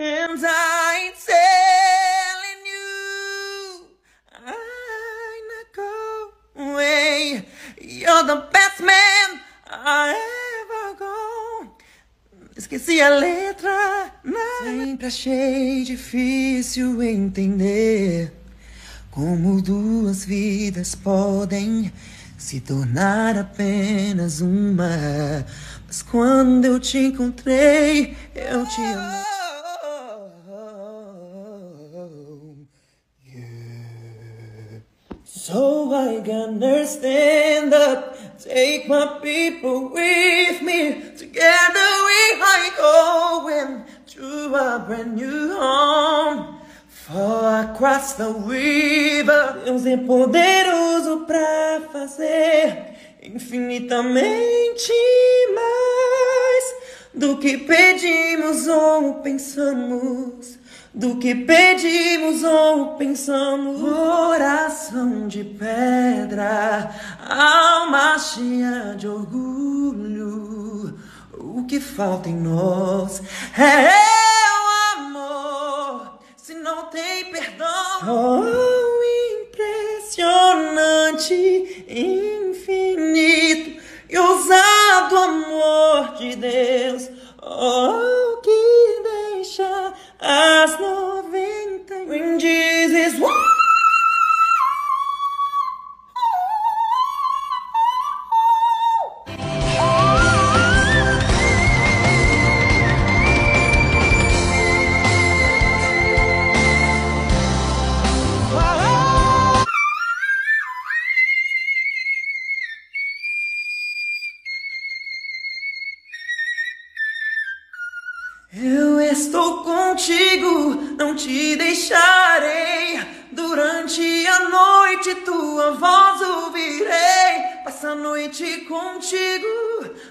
And I ain't telling you, I'm not go away. You're the best man I ever go. Esqueci a letra. Não. Sempre achei difícil entender como duas vidas podem se tornar apenas uma. Mas quando eu te encontrei, eu te amei. So I gonna stand up, take my people with me. Together we are going to a brand new home. For across the river, Deus é poderoso pra fazer infinitamente mais do que pedimos ou pensamos do que pedimos ou pensamos. Coração de pedra, alma cheia de orgulho. O que falta em nós é o amor. Se não tem perdão, oh, impressionante, lost. When Jesus walked. Eu estou contigo, não te deixarei. Durante a noite tua voz ouvirei. Passa a noite contigo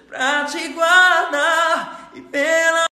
pra te guardar